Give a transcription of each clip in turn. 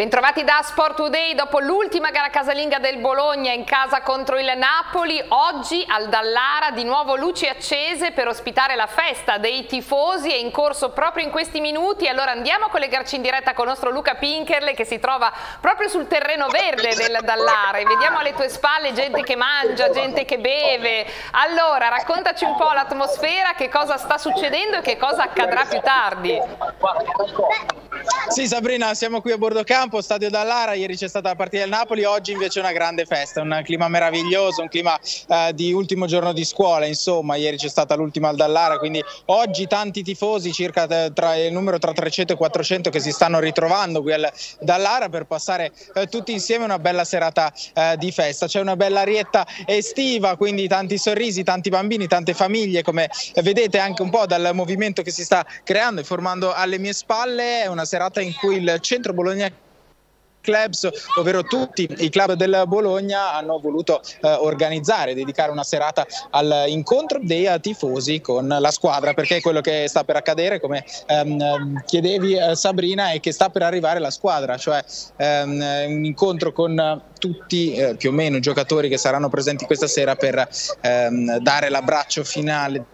Bentrovati da Sport Today dopo l'ultima gara casalinga del Bologna in casa contro il Napoli. Oggi al Dallara di nuovo luci accese per ospitare la festa dei tifosi. È in corso proprio in questi minuti. Allora andiamo a collegarci in diretta con il nostro Luca Pinkerle che si trova proprio sul terreno verde del Dallara. E vediamo alle tue spalle gente che mangia, gente che beve. Allora raccontaci un po' l'atmosfera, che cosa sta succedendo e che cosa accadrà più tardi. Sì Sabrina, siamo qui a bordo campo, stadio Dallara, ieri c'è stata la partita del Napoli, oggi invece una grande festa, un clima meraviglioso, un clima eh, di ultimo giorno di scuola, insomma, ieri c'è stata l'ultima al Dallara, quindi oggi tanti tifosi, circa tra, il numero tra 300 e 400 che si stanno ritrovando qui al Dallara per passare eh, tutti insieme una bella serata eh, di festa, c'è una bella arietta estiva, quindi tanti sorrisi, tanti bambini, tante famiglie, come vedete anche un po' dal movimento che si sta creando e formando alle mie spalle, è una serata in cui il centro Bologna clubs, ovvero tutti i club del Bologna hanno voluto eh, organizzare, dedicare una serata all'incontro dei tifosi con la squadra, perché quello che sta per accadere, come ehm, chiedevi eh, Sabrina, è che sta per arrivare la squadra, cioè ehm, un incontro con tutti eh, più o meno i giocatori che saranno presenti questa sera per ehm, dare l'abbraccio finale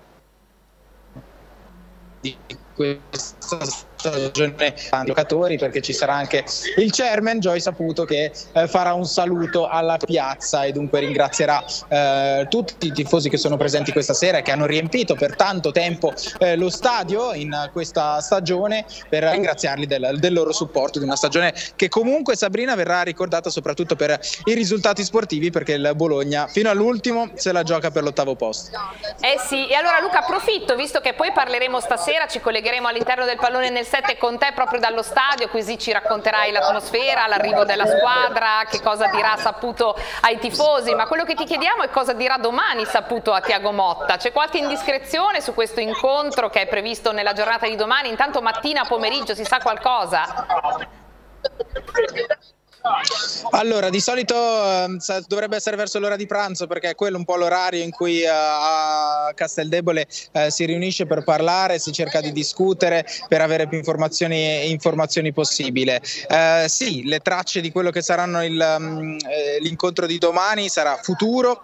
di questa stagione ai giocatori perché ci sarà anche il chairman Joy Saputo che eh, farà un saluto alla piazza e dunque ringrazierà eh, tutti i tifosi che sono presenti questa sera e che hanno riempito per tanto tempo eh, lo stadio in questa stagione per ringraziarli del, del, loro supporto di una stagione che comunque Sabrina verrà ricordata soprattutto per i risultati sportivi perché il Bologna fino all'ultimo se la gioca per l'ottavo posto. Eh sì, e allora Luca approfitto visto che poi parleremo stasera, ci collegheremo all'interno del pallone nel 7 con te proprio dallo stadio, così ci racconterai l'atmosfera, l'arrivo della squadra, che cosa dirà Saputo ai tifosi, ma quello che ti chiediamo è cosa dirà domani Saputo a Tiago Motta. C'è qualche indiscrezione su questo incontro che è previsto nella giornata di domani? Intanto mattina, pomeriggio, si sa qualcosa? Allora, di solito eh, dovrebbe essere verso l'ora di pranzo perché è quello un po' l'orario in cui eh, a Casteldebole eh, si riunisce per parlare, si cerca di discutere per avere più informazioni, informazioni possibili. Eh, sì, le tracce di quello che saranno mm, eh, l'incontro di domani sarà futuro,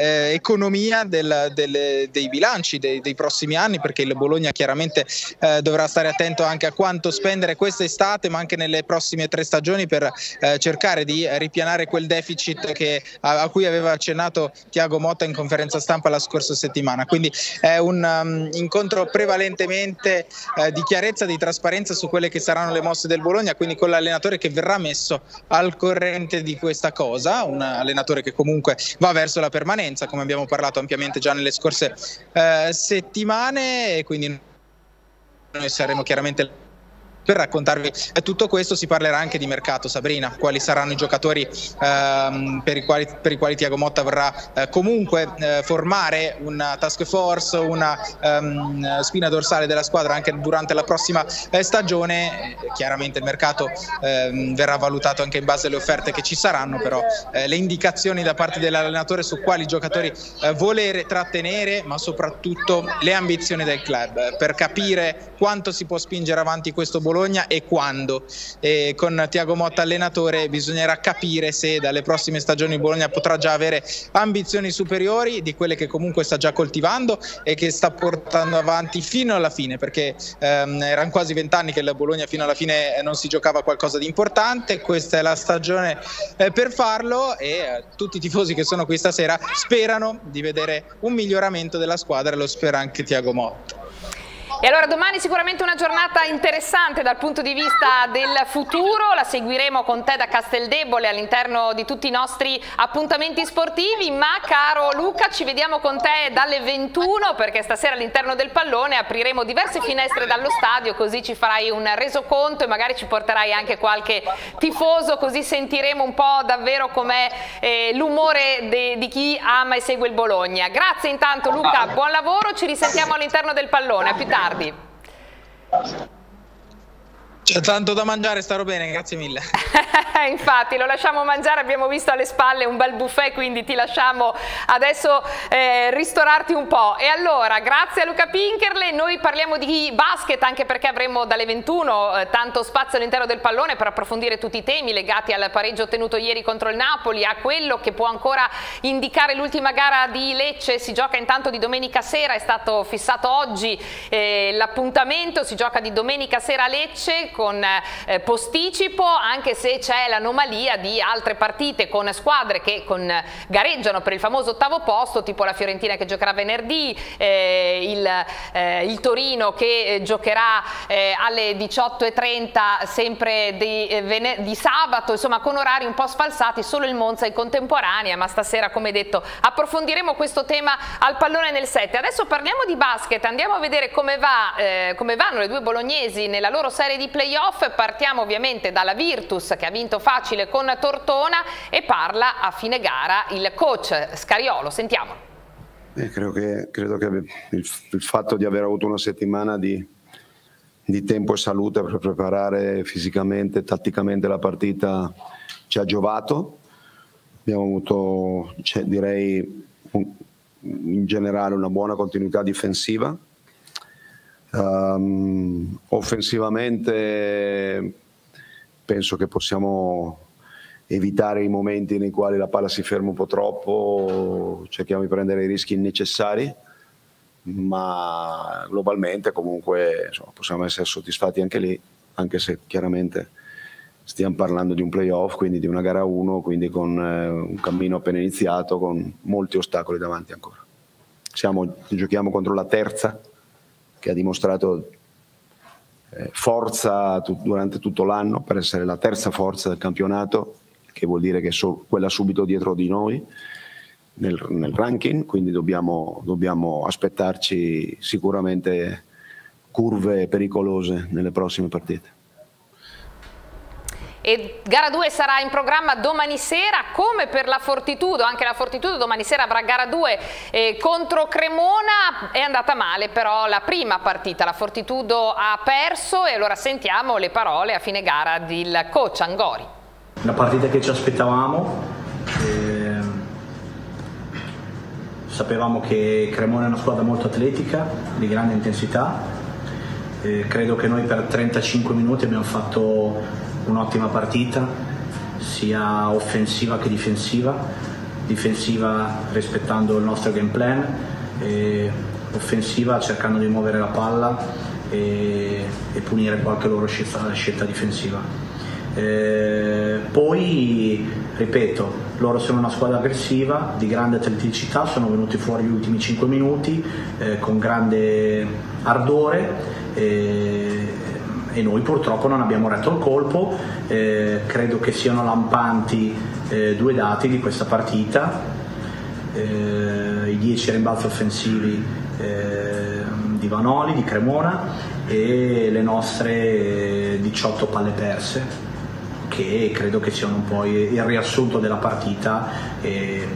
eh, economia del, del, dei bilanci dei, dei, prossimi anni perché il Bologna chiaramente eh, dovrà stare attento anche a quanto spendere quest'estate ma anche nelle prossime tre stagioni per eh, cercare di ripianare quel deficit che, a, a, cui aveva accennato Tiago Motta in conferenza stampa la scorsa settimana. Quindi è un um, incontro prevalentemente eh, di chiarezza, di trasparenza su quelle che saranno le mosse del Bologna quindi con l'allenatore che verrà messo al corrente di questa cosa un allenatore che comunque va verso la permanenza permanenza, come abbiamo parlato ampiamente già nelle scorse eh, settimane, e quindi noi saremo chiaramente per raccontarvi tutto questo si parlerà anche di mercato, Sabrina, quali saranno i giocatori ehm, per, i quali, per, i quali, Tiago Motta vorrà eh, comunque eh, formare una task force, una ehm, spina dorsale della squadra anche durante la prossima eh, stagione. chiaramente il mercato ehm, verrà valutato anche in base alle offerte che ci saranno, però eh, le indicazioni da parte dell'allenatore su quali giocatori eh, volere trattenere, ma soprattutto le ambizioni del club, per capire quanto si può spingere avanti questo Bologna Bologna e quando. E con Tiago Motta allenatore bisognerà capire se dalle prossime stagioni Bologna potrà già avere ambizioni superiori di quelle che comunque sta già coltivando e che sta portando avanti fino alla fine, perché ehm, erano quasi vent'anni che il Bologna fino alla fine non si giocava qualcosa di importante. Questa è la stagione eh, per farlo e eh, tutti i tifosi che sono qui stasera sperano di vedere un miglioramento della squadra e lo spera anche Tiago Motta. E allora domani sicuramente una giornata interessante dal punto di vista del futuro, la seguiremo con te da Casteldebole all'interno di tutti i nostri appuntamenti sportivi, ma caro Luca ci vediamo con te dalle 21 perché stasera all'interno del pallone apriremo diverse finestre dallo stadio così ci farai un resoconto e magari ci porterai anche qualche tifoso così sentiremo un po' davvero com'è eh, l'umore di chi ama e segue il Bologna. Grazie intanto Luca, buon lavoro, ci risentiamo all'interno del pallone, a più tardi tardi. C'è tanto da mangiare, starò bene, grazie mille. Infatti lo lasciamo mangiare, abbiamo visto alle spalle un bel buffet, quindi ti lasciamo adesso eh, ristorarti un po'. E allora, grazie a Luca Pinkerle, noi parliamo di basket anche perché avremo dalle 21 eh, tanto spazio all'interno del pallone per approfondire tutti i temi legati al pareggio ottenuto ieri contro il Napoli, a quello che può ancora indicare l'ultima gara di Lecce, si gioca intanto di domenica sera, è stato fissato oggi eh, l'appuntamento, si gioca di domenica sera a Lecce con eh, posticipo, anche se c'è l'anomalia di altre partite con squadre che con, gareggiano per il famoso ottavo posto, tipo la Fiorentina che giocherà venerdì, eh, il, eh, il, Torino che eh, giocherà eh, alle 18.30 sempre di, eh, di, sabato, insomma con orari un po' sfalsati, solo il Monza in contemporanea, ma stasera come detto approfondiremo questo tema al pallone nel 7. Adesso parliamo di basket, andiamo a vedere come, va, come vanno le due bolognesi nella loro serie di playoff, partiamo ovviamente dalla Virtus che ha vinto facile con Tortona e parla a fine gara il coach Scariolo. Sentiamolo. Eh, credo che, credo che il, il, fatto di aver avuto una settimana di, di tempo e salute per preparare fisicamente e tatticamente la partita ci ha giovato. Abbiamo avuto, cioè, direi, un, in generale una buona continuità difensiva. Um, offensivamente penso che possiamo evitare i momenti nei quali la palla si ferma un po' troppo, cerchiamo di prendere i rischi innecessari, ma globalmente comunque insomma, possiamo essere soddisfatti anche lì, anche se chiaramente stiamo parlando di un playoff, quindi di una gara 1, quindi con eh, un cammino appena iniziato, con molti ostacoli davanti ancora. Siamo, giochiamo contro la terza, che ha dimostrato eh, forza durante tutto l'anno per essere la terza forza del campionato che vuol dire che è so, quella subito dietro di noi nel, nel ranking, quindi dobbiamo, dobbiamo aspettarci sicuramente curve pericolose nelle prossime partite. E gara 2 sarà in programma domani sera come per la Fortitudo, anche la Fortitudo domani sera avrà gara 2 eh, contro Cremona, è andata male però la prima partita, la Fortitudo ha perso e allora sentiamo le parole a fine gara del coach Angori una partita che ci aspettavamo. Eh, sapevamo che Cremona è una squadra molto atletica, di grande intensità. Eh, credo che noi per 35 minuti abbiamo fatto un'ottima partita, sia offensiva che difensiva. Difensiva rispettando il nostro game plan, offensiva cercando di muovere la palla e, e punire qualche loro scelta, scelta difensiva. Eh, poi, ripeto, loro sono una squadra aggressiva, di grande atleticità, sono venuti fuori gli ultimi 5 minuti eh, con grande ardore eh, e noi purtroppo non abbiamo retto il colpo. Eh, credo che siano lampanti eh, due dati di questa partita, i 10 rimbalzi offensivi di Vanoli, di Cremona e le nostre 18 palle perse che credo che siano un po' il riassunto della partita e,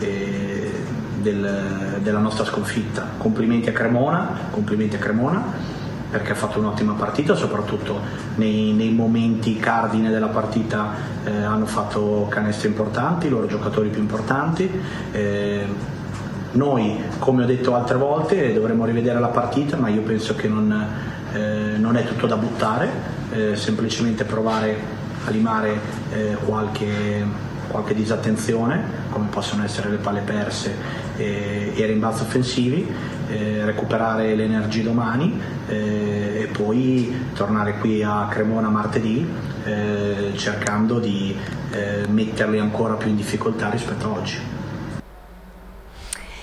e del, della nostra sconfitta. Complimenti a Cremona, complimenti a Cremona perché ha fatto un'ottima partita, soprattutto nei, nei momenti cardine della partita eh, hanno fatto canestri importanti, i loro giocatori più importanti. Eh, noi, come ho detto altre volte, dovremmo rivedere la partita, ma io penso che non, eh, non è tutto da buttare, eh, semplicemente provare a limare eh, qualche, qualche, disattenzione, come possono essere le palle perse e, e rimbalzi offensivi, eh, recuperare le energie domani eh, e poi tornare qui a Cremona martedì eh, cercando di eh, metterli ancora più in difficoltà rispetto a oggi.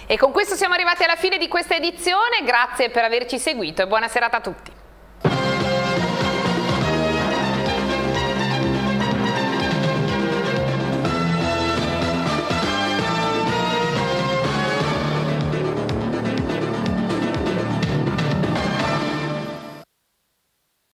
E con questo siamo arrivati alla fine di questa edizione, grazie per averci seguito e buona serata a tutti.